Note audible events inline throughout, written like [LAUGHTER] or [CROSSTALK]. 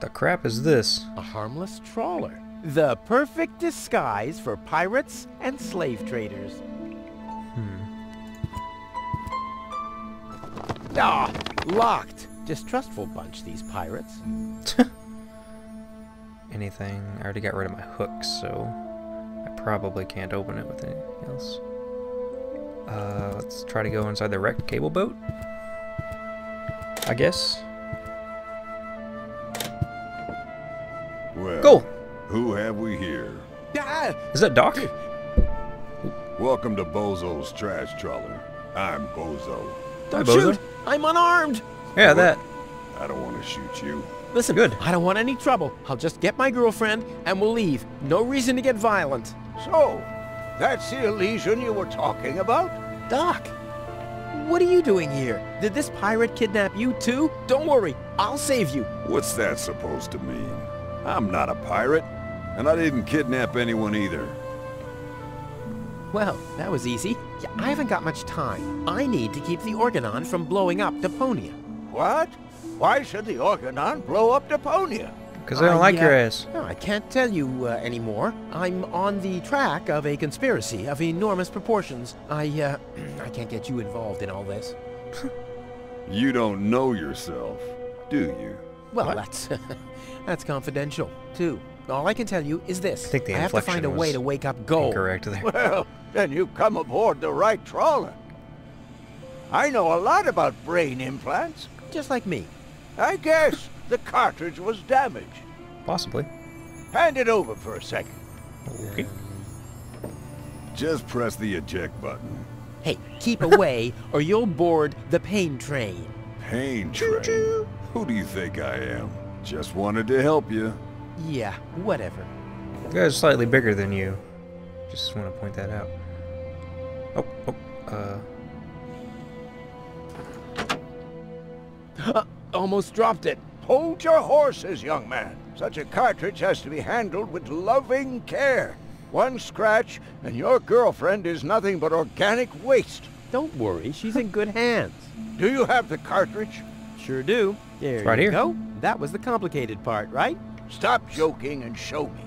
the crap is this? A harmless trawler. The perfect disguise for pirates and slave traders. Hmm. Ah, locked. Distrustful bunch, these pirates. [LAUGHS] Anything? I already got rid of my hook, so I probably can't open it with anything else. Uh, let's try to go inside the wrecked cable boat. I guess. Well, Go! who have we here? Ah, that Doc? Welcome to Bozo's Trash Trawler. I'm Bozo. don't Bozo. shoot! I'm unarmed! Yeah, that. I don't want to shoot you. Listen, Good. I don't want any trouble. I'll just get my girlfriend and we'll leave. No reason to get violent. So, that's the Elysian you were talking about? Doc, what are you doing here? Did this pirate kidnap you too? Don't worry, I'll save you. What's that supposed to mean? I'm not a pirate, and I didn't kidnap anyone either. Well, that was easy. Yeah, I haven't got much time. I need to keep the Organon from blowing up Deponia. What? Why should the Organon blow up Deponia? Because I don't I, like your uh, ass. No, I can't tell you uh, anymore. I'm on the track of a conspiracy of enormous proportions. I, uh, [CLEARS THROAT] I can't get you involved in all this. You don't know yourself, do you? Well, What? that's [LAUGHS] that's confidential too. All I can tell you is this: I think the have to find a way to wake up Goal. Incorrect there. [LAUGHS] Well, then you've come aboard the right trawler. I know a lot about brain implants. Just like me. I guess the cartridge was damaged. Possibly. Hand it over for a second. Okay. Just press the eject button. Hey, keep away, or you'll board the pain train. Pain train. Who do you think I am? Just wanted to help you. Yeah, whatever. You guys slightly bigger than you. Just want to point that out. Oh, oh, uh, [GASPS] Almost dropped it. Hold your horses, young man. Such a cartridge has to be handled with loving care. One scratch, and your girlfriend is nothing but organic waste. Don't worry, she's in good hands. Do you have the cartridge? Sure do. There It's right you here. go. That was the complicated part, right? Stop joking and show me.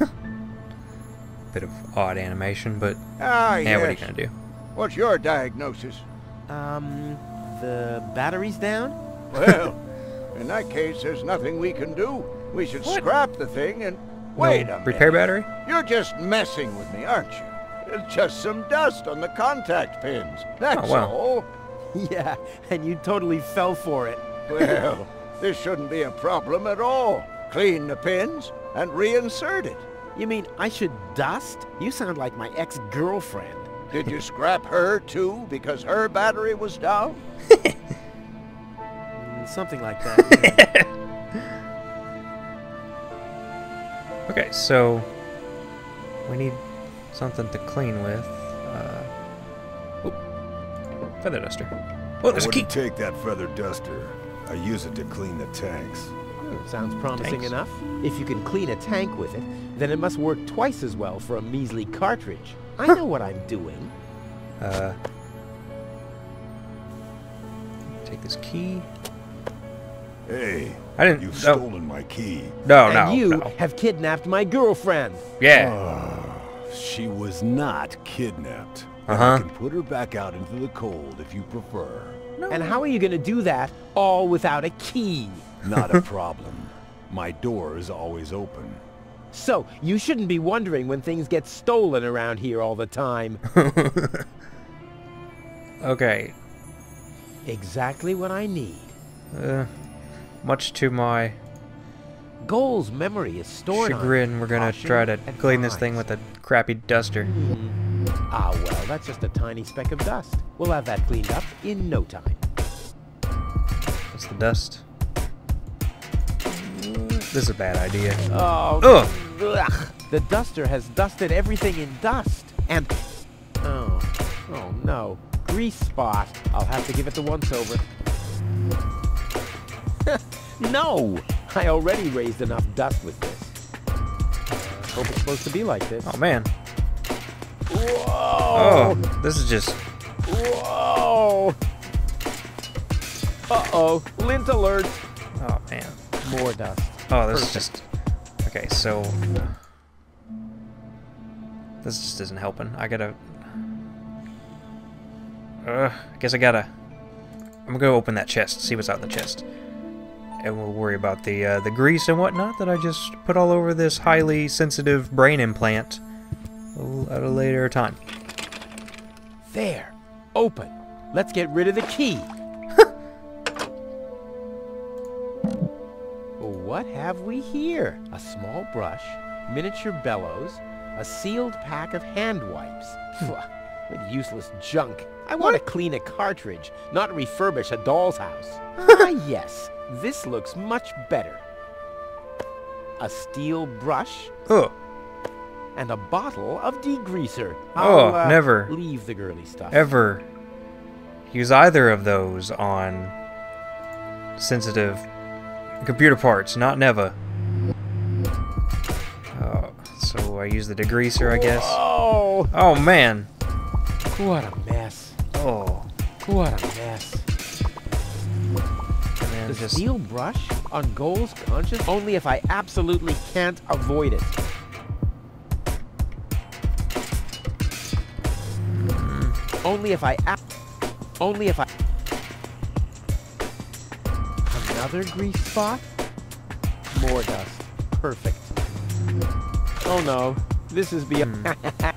[LAUGHS] bit of odd animation, but Ah, yeah, what are you gonna do? What's your diagnosis? Um, the battery's down? Well, [LAUGHS] in that case, there's nothing we can do. We should scrap the thing and... Wait no a repair minute. battery? You're just messing with me, aren't you? It's just some dust on the contact pins. That's Oh, wow. all. [LAUGHS] yeah, and you totally fell for it. [LAUGHS] Well, this shouldn't be a problem at all. Clean the pins and reinsert it. You mean I should dust? You sound like my ex-girlfriend. Did you scrap her too because her battery was down? [LAUGHS] Mm, Something like that. Okay, so we need something to clean with. Uh, oh, feather duster. Oh, there's a key. wouldn't take that feather duster. I use it to clean the tanks. Hmm, Sounds promising Thanks. enough. If you can clean a tank with it, then it must work twice as well for a measly cartridge. I know what I'm doing. Uh, take this key. Hey, I didn't. you've no, stolen my key. no, and no, you no. have kidnapped my girlfriend. Yeah. Ah, she was not kidnapped. And Uh-huh. I can put her back out into the cold if you prefer. No. And how are you going to do that all without a key? Not a [LAUGHS] problem. My door is always open. So, you shouldn't be wondering when things get stolen around here all the time. [LAUGHS] okay. exactly what I need. Uh, much to my Goal's memory is stored chagrin, we're gonna try to clean this thing with a crappy duster. Ah, well, that's just a tiny speck of dust. We'll have that cleaned up in no time. What's the dust? This is a bad idea. Oh, Ugh. ugh. The duster has dusted everything in dust. And, oh, oh no, grease spot. I'll have to give it the once-over. No, I already raised enough dust with this. Hope it's supposed to be like this. Oh man. Whoa! Oh, this is just Whoa! Uh-oh, lint alert. Oh man. More dust. Oh, this is just okay. So this just isn't helping. I gotta. Uh, I guess I gotta. I'm gonna go open that chest, see what's out in the chest, and we'll worry about the uh, the grease and whatnot that I just put all over this highly sensitive brain implant at a later time. There. Open. Let's get rid of the key. [LAUGHS] what have we here? A small brush, miniature bellows, a sealed pack of hand wipes. Phew, what useless junk. I want to clean a cartridge, not refurbish a doll's house. [LAUGHS] ah, yes. This looks much better. A steel brush Oh, and a bottle of degreaser. Oh, I'll, uh, never. Leave the girly stuff. ever use either of those on sensitive computer parts, not never. Oh, so I use the degreaser, I guess. Oh, Oh man. what a mess. Oh, What a mess. Just steel brush on Goal's conscious only if I absolutely can't avoid it. Mm. Only if I only if I Another grease spot? More dust. Perfect. Oh no. This is beyond hmm.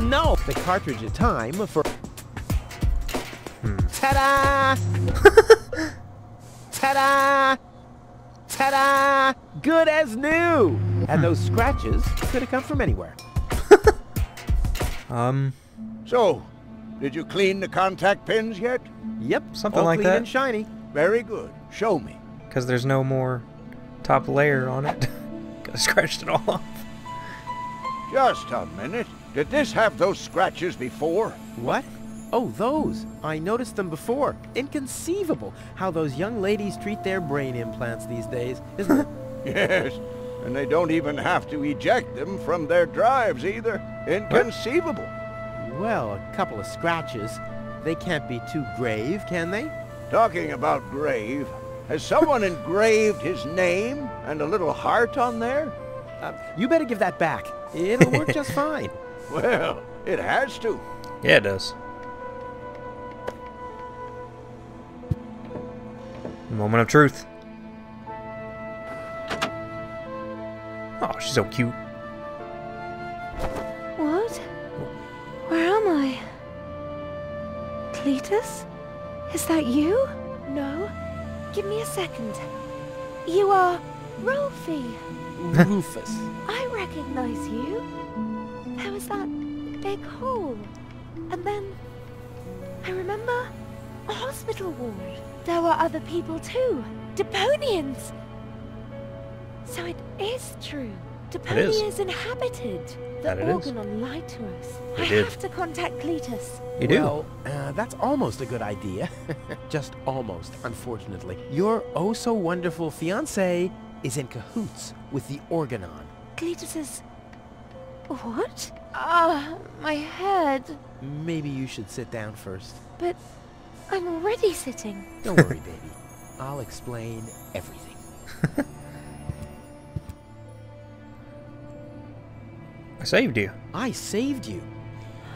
[LAUGHS] No! The cartridge of time for Ta-da! [LAUGHS] Ta-da! Ta-da! Good as new! And those scratches could have come from anywhere. [LAUGHS] um So, did you clean the contact pins yet? Yep, Something all like clean that. and shiny. Very good. Show me. because there's no more top layer on it. [LAUGHS] I scratched it all off. Just a minute. Did this have those scratches before? What? Oh, those. I noticed them before. Inconceivable how those young ladies treat their brain implants these days, isn't it? [LAUGHS] Yes. And they don't even have to eject them from their drives either. Inconceivable. well, a couple of scratches. They can't be too grave, can they? Talking about grave, has someone [LAUGHS] engraved his name and a little heart on there? Uh, you better give that back. It'll work just [LAUGHS] fine. Well, it has to. Yeah, it does. Moment of truth. Oh, she's so cute. What? Where am I? Cletus? Is that you? No. Give me a second. You are Rolfie. [LAUGHS] Rufus. I recognize you. There was that big hole. And then I remember a hospital ward. There were other people too. Deponians. So it is true. Deponia is. is inhabited. The That it is. Organon lied to us. They I did. have to contact Cletus. You do. Well, uh, that's almost a good idea. [LAUGHS] Just almost, unfortunately. Your oh so wonderful fiance is in cahoots with the Organon. Cletus is... What? Ah, my head. Maybe you should sit down first. But I'm already sitting. Don't worry, baby. I'll explain everything. I saved you. I saved you.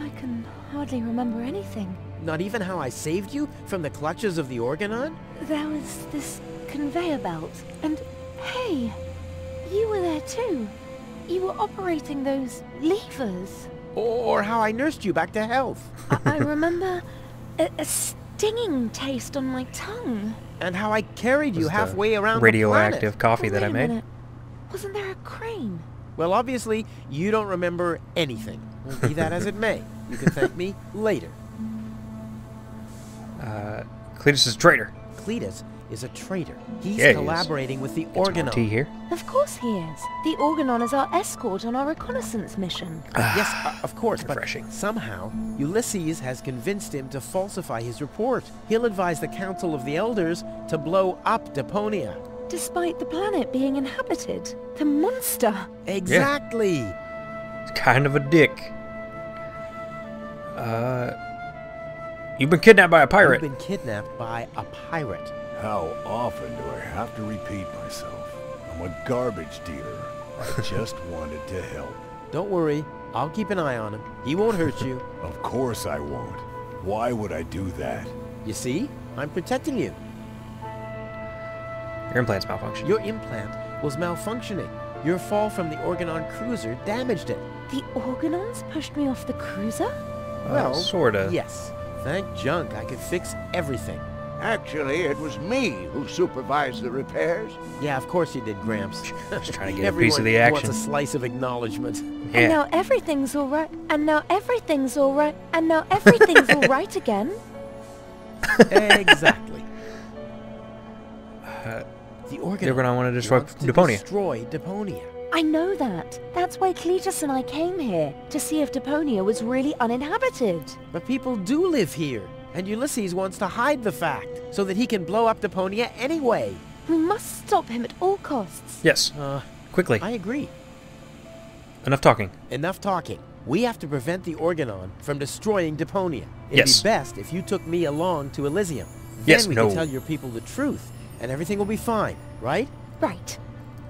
I can hardly remember anything. Not even how I saved you from the clutches of the Organon? There was this conveyor belt, and hey, you were there too. You were operating those levers. Or how I nursed you back to health? I, I remember a, a stinging taste on my tongue. And how I carried you Was the halfway around radioactive the planet? coffee Oh, that I wait a made. minute. Wasn't there a crane? Well, obviously, you don't remember anything. Be that as it may, you can thank me later. Uh, Cletus is a traitor. Cletus is a traitor. He's Yeah, he is. collaborating with the Get some more Organon. tea here. Of course he is. The Organon is our escort on our reconnaissance mission. yes, uh, of course, Refreshing. but somehow Ulysses has convinced him to falsify his report. He'll advise the Council of the Elders to blow up Deponia. Despite the planet being inhabited, the monster. Exactly. He's kind of a dick. Uh, You've been kidnapped by a pirate. You've pirate. been kidnapped by a pirate. How often do I have to repeat myself? I'm a garbage dealer. I [LAUGHS] just wanted to help. Don't worry, I'll keep an eye on him. He won't hurt you. [LAUGHS] Of course I won't. Why would I do that? You see? I'm protecting you. Your implant's malfunction. Your implant was malfunctioning. Your fall from the Organon cruiser damaged it. The Organons pushed me off the cruiser? Well, uh, sorta. Yes. Thank junk I could fix everything. Actually, it was me who supervised the repairs. Yeah, of course you did, Gramps. [LAUGHS] Just trying to get a Everyone piece of the wants action. a slice of acknowledgement. And now everything's alright. And now everything's alright. And now everything's alright [LAUGHS] again. exactly. [LAUGHS] Uh, The organ. They're going to want to to Deponia. destroy Deponia. I know that. That's why Cletus and I came here, to see if Deponia was really uninhabited. But people do live here, and Ulysses wants to hide the fact so that he can blow up Deponia anyway. We must stop him at all costs. Yes. Uh, Quickly. I agree. Enough talking. Enough talking. We have to prevent the Organon from destroying Deponia. It'd Yes. be best if you took me along to Elysium. Then Yes, we no. can tell your people the truth, and everything will be fine, right? Right.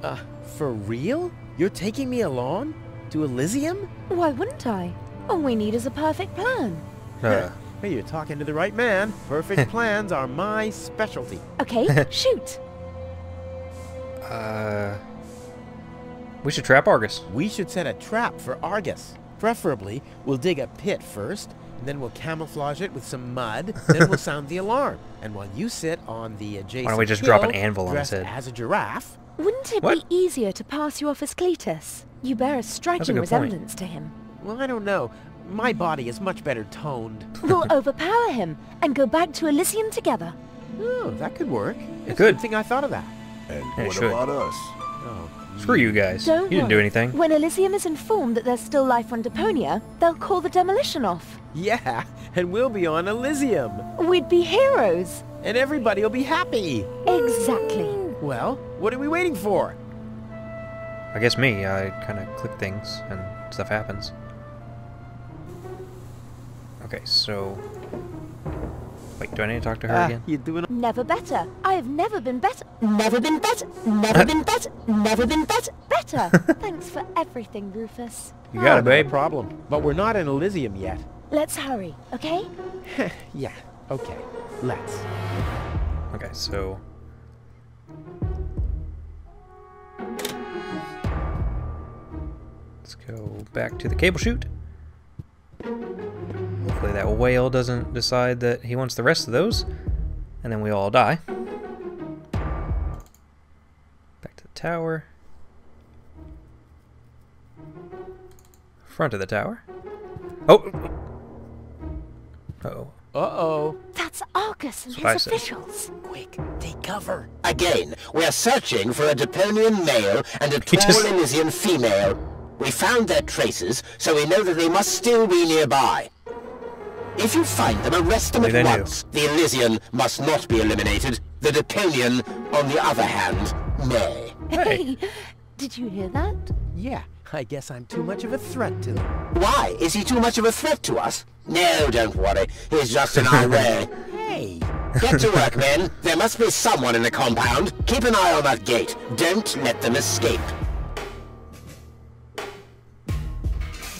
Uh, for real? You're taking me along? To Elysium? Why wouldn't I? All we need is a perfect plan. Uh, [LAUGHS] Hey, you're talking to the right man. Perfect [LAUGHS] plans are my specialty. Okay, [LAUGHS] shoot. uh, we should trap Argus. We should set a trap for Argus. Preferably, we'll dig a pit first, and then we'll camouflage it with some mud, then we'll sound the alarm. And while you sit on the adjacent we just drop an anvil on his dressed head? as a giraffe, Wouldn't it What? be easier to pass you off as Cletus? You bear a striking good point. resemblance to him. well, I don't know. My body is much better toned. [LAUGHS] We'll overpower him and go back to Elysium together. Oh, that could work. It's could. a good thing I thought of that. And Yeah, what about us? Oh, Screw you guys. Don't you didn't do anything. When Elysium is informed that there's still life on Deponia, they'll call the demolition off. yeah, [LAUGHS] and we'll be on Elysium, We'd be heroes. and everybody will be happy. Exactly. Well, what are we waiting for? I guess me. I kind of click things and stuff happens. Okay, so. Wait, do I need to talk to her Ah, again? you doing? Never better. I have never been better. Never been better. Never been better. Never been better. [LAUGHS] Better. [LAUGHS] Thanks for everything, Rufus. You got Oh, it, babe. No problem. But we're not in Elysium yet. Let's hurry, okay? [LAUGHS] yeah. Okay. Let's. Okay, so. Let's go back to the cable chute. Hopefully that whale doesn't decide that he wants the rest of those, and then we all die. Back to the tower. Front of the tower. Oh! Uh-oh. Uh-oh. That's Argus and That's his officials. Quick, take cover. Again, we are searching for a Deponian male and a He tall just- female. We found their traces, so we know that they must still be nearby. If you find them, arrest them at they knew. once. The Elysian must not be eliminated. The Deponian, on the other hand, may. Hey. [LAUGHS] Did you hear that? Yeah, I guess I'm too much of a threat to them. Why? Is he too much of a threat to us? No, don't worry. He's just in our way. Hey! Get to work, men. There must be someone in the compound. Keep an eye on that gate. Don't let them escape.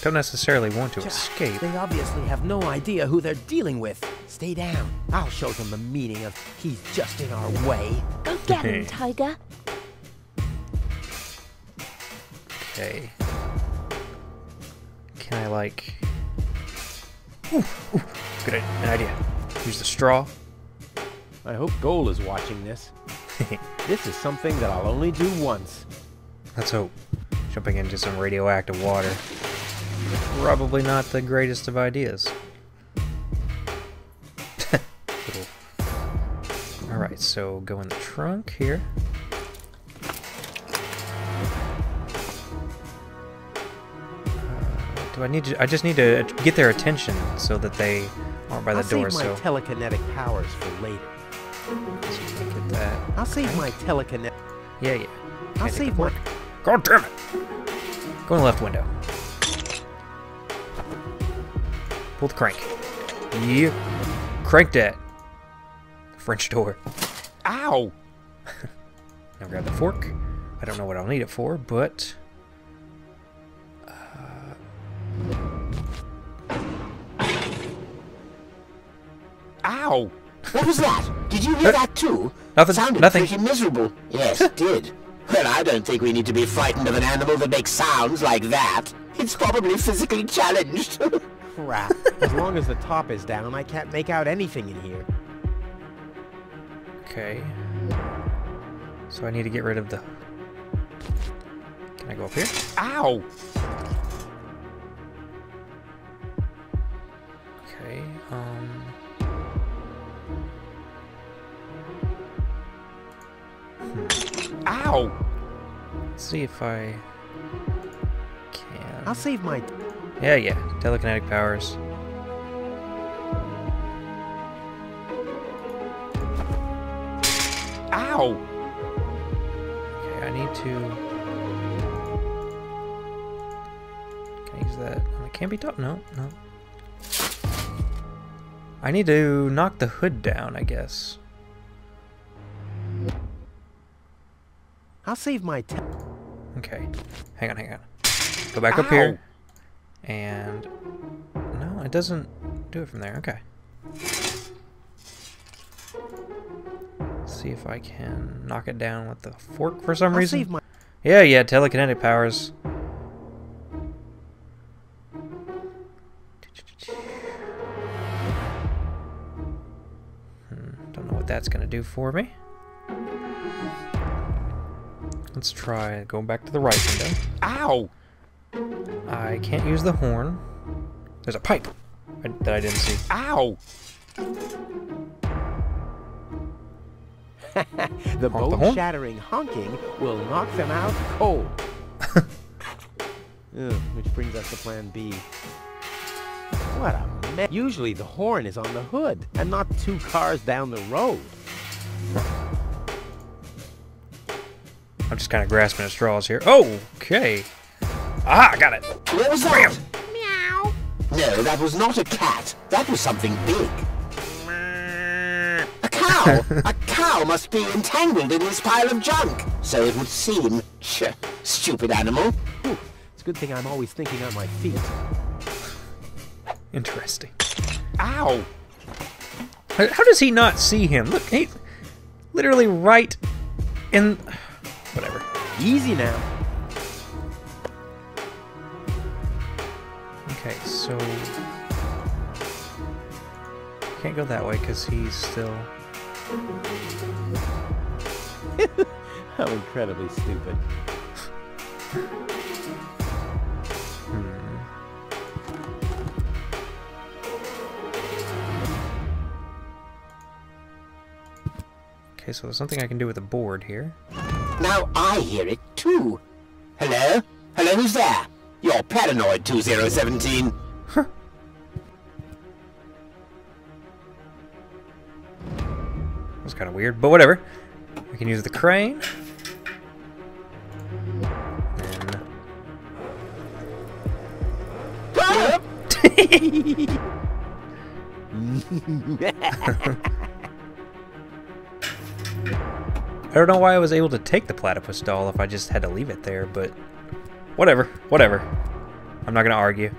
Don't necessarily want to escape. They obviously have no idea who they're dealing with. Stay down. I'll show them the meaning of he's just in our way. Go get him, Tiger. Okay. Can I like? Ooh, ooh, good an idea. Use the straw. I hope Goal is watching this. [LAUGHS] This is something that I'll only do once. Let's hope. Jumping into some radioactive water. Probably not the greatest of ideas. [LAUGHS] Alright, so go in the trunk here. Uh, do I need to? I just need to get their attention so that they aren't by the I'll door. save my So telekinetic powers for later. get that. I'll save my telekinetic. Yeah, yeah. I'll save my. God damn it! Go in the left window. Pull the crank. Yeah. crank that. French door. Ow! [LAUGHS] Now grab the fork. I don't know what I'll need it for, but uh, Ow! What was that? Did you hear uh, that too? Nothing, Sounded nothing. pretty miserable. Yes, it did. Well, I don't think we need to be frightened of an animal that makes sounds like that. It's probably physically challenged. [LAUGHS] Crap. as long as the top is down, I can't make out anything in here. okay. So I need to get rid of the. Can I go up here? Ow! Okay. Um. Ow! Let's see if I can. I'll save my... Yeah, yeah. Telekinetic powers. Ow! Okay, I need to. Can I use that? It can't be top. No, no. I need to knock the hood down, I guess. I'll save my... Te Okay. Hang on, hang on. Go back up here. And. No, it doesn't do it from there. Okay. see if I can knock it down with the fork for some I'll reason. Yeah, yeah, telekinetic powers. Hmm, don't know what that's gonna do for me. Let's try going back to the right window. Ow! I can't use the horn. There's a pipe that I didn't see. Ow! [LAUGHS] the Honk bone-shattering honking will knock them out cold. [LAUGHS] Ugh, which brings us to plan B. What a mess. Usually the horn is on the hood and not two cars down the road. I'm just kind of grasping at straws here. Oh, okay. Ah, I got it. what was that? Meow. No, that was not a cat. That was something big. A cow! a cow must be entangled in this pile of junk. So it would seem. Ch, stupid animal. Whew, it's a good thing I'm always thinking on my feet. Interesting. Ow! How how does he not see him? Look, he literally right in. Whatever. Easy now. Okay, so can't go that way because he's still. [LAUGHS] How incredibly stupid. Hmm. Okay, so there's something I can do with the board here. Now I hear it too. Hello? Hello, who's there? You're paranoid 2017. Huh. That's kind of weird, but whatever. We can use the crane. [LAUGHS] [LAUGHS] [LAUGHS] I don't know why I was able to take the platypus doll if I just had to leave it there, but whatever, whatever. I'm not gonna argue.